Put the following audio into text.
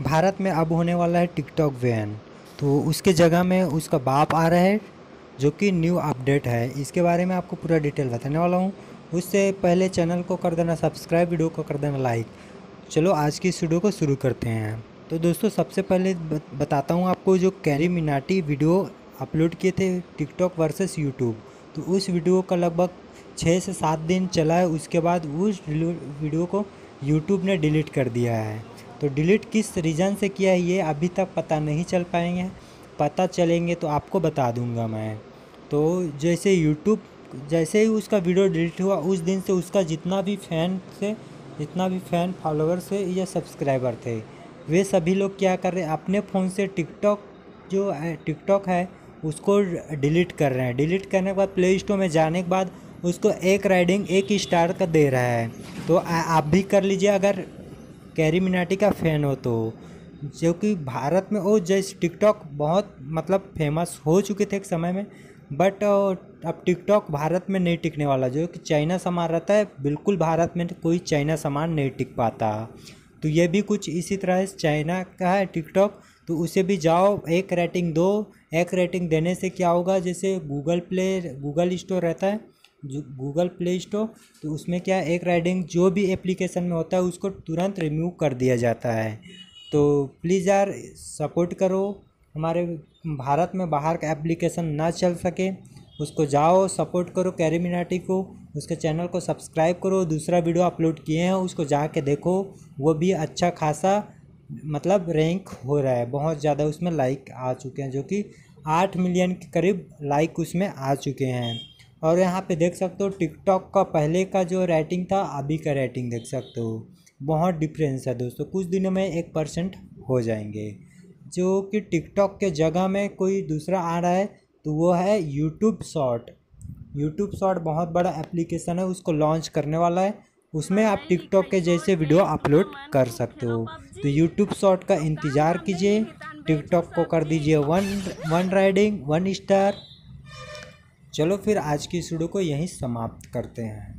भारत में अब होने वाला है टिकटॉक बैन तो उसके जगह में उसका बाप आ रहा है, जो कि न्यू अपडेट है। इसके बारे में आपको पूरा डिटेल बताने वाला हूँ। उससे पहले चैनल को कर देना सब्सक्राइब, वीडियो को कर देना लाइक। चलो, आज की इस वीडियो को शुरू करते हैं। तो दोस्तों, सबसे पहले बताता हूँ आपको जो कैरी मिनाटी वीडियो अपलोड किए थे टिकटॉक वर्सेस यूट्यूब। तो उस वीडियो का लगभग छः से सात दिन चला है। उसके बाद उस वीडियो को यूट्यूब ने डिलीट कर दिया है। तो डिलीट किस रीज़न से किया है, ये अभी तक पता नहीं चल पाएँगे। पता चलेंगे तो आपको बता दूँगा मैं। तो जैसे यूट्यूब जैसे ही उसका वीडियो डिलीट हुआ, उस दिन से उसका जितना भी फ़ैन थे जितना भी फ़ैन फॉलोअर थे या सब्सक्राइबर थे, वे सभी लोग क्या कर रहे हैं, अपने फ़ोन से टिकटॉक जो टिकटॉक है, उसको डिलीट कर रहे हैं। डिलीट करने के बाद प्ले स्टोर में जाने के बाद उसको एक राइडिंग एक स्टार का दे रहा है। तो आप भी कर लीजिए अगर कैरी मिनाटी का फ़ैन हो तो जो कि भारत में वो जैसे टिकटॉक बहुत मतलब फ़ेमस हो चुके थे एक समय में बट अब टिकटॉक भारत में नहीं टिकने वाला, जो कि चाइना सामान रहता है, बिल्कुल भारत में कोई चाइना सामान नहीं टिक पाता। तो ये भी कुछ इसी तरह चाइना का है टिकटॉक तो उसे भी जाओ, एक रेटिंग दो, एक रेटिंग देने से क्या होगा, जैसे गूगल प्ले गूगल स्टोर रहता है जो गूगल प्ले स्टोर तो उसमें क्या एक राइडिंग जो भी एप्लीकेशन में होता है, उसको तुरंत रिमूव कर दिया जाता है। तो प्लीज़ यार सपोर्ट करो। हमारे भारत में बाहर का एप्लीकेशन ना चल सके, उसको जाओ सपोर्ट करो कैरिमिनाटी को, उसके चैनल को सब्सक्राइब करो। दूसरा वीडियो अपलोड किए हैं, उसको जाके देखो। वो भी अच्छा खासा मतलब रैंक हो रहा है। बहुत ज़्यादा उसमें लाइक आ चुके हैं, जो कि आठ मिलियन के करीब लाइक उसमें आ चुके हैं। और यहाँ पे देख सकते हो टिकटॉक का पहले का जो रेटिंग था, अभी का रेटिंग देख सकते हो। बहुत डिफरेंस है दोस्तों, कुछ दिनों में एक परसेंट हो जाएँगे। जो कि टिकटॉक के जगह में कोई दूसरा आ रहा है तो वो है यूट्यूब शॉर्ट यूट्यूब शॉर्ट बहुत बड़ा एप्लीकेशन है, उसको लॉन्च करने वाला है। उसमें आप टिकटॉक के जैसे वीडियो अपलोड कर सकते हो। तो यूट्यूब शॉर्ट का इंतज़ार कीजिए। टिकटॉक को कर दीजिए one one rating one star चलो फिर आज की इस वीडियो को यहीं समाप्त करते हैं।